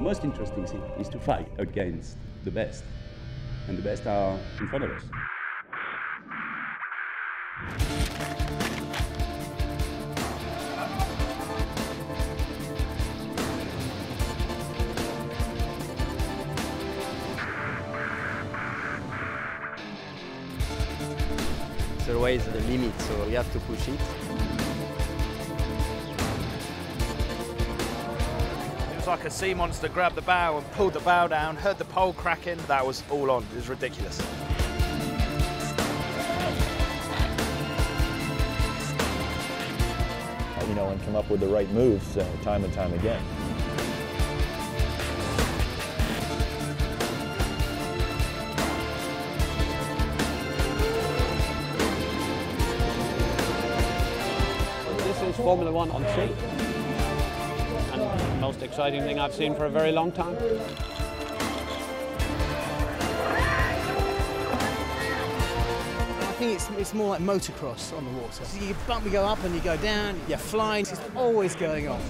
most interesting thing is to fight against the best. And the best are in front of us. Always the limit, so you have to push it. Was like a sea monster grabbed the bow and pulled the bow down, heard the pole cracking. That was all on. It was ridiculous. you know, and come up with the right moves uh, time and time again. This is Formula One on sea. And the most exciting thing I've seen for a very long time. I think it's, it's more like motocross on the water. So you bump, you go up and you go down, you're flying, it's always going on.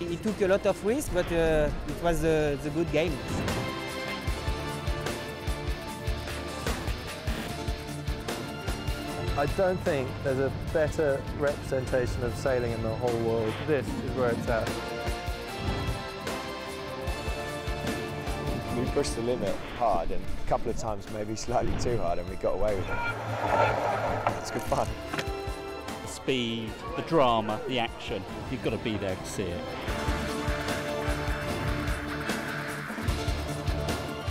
It took a lot of risk, but uh, it was the, the good game. I don't think there's a better representation of sailing in the whole world. This is where it's at. We pushed the limit hard and a couple of times maybe slightly too hard and we got away with it. It's good fun. The speed, the drama, the action, you've got to be there to see it.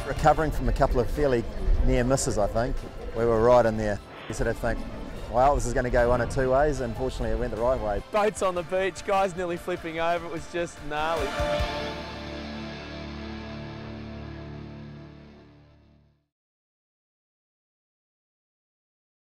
Recovering from a couple of fairly near misses, I think. We were right in there. You sort of think, well, this is going to go one of two ways. Unfortunately, it went the right way. Boats on the beach, guys nearly flipping over. It was just gnarly.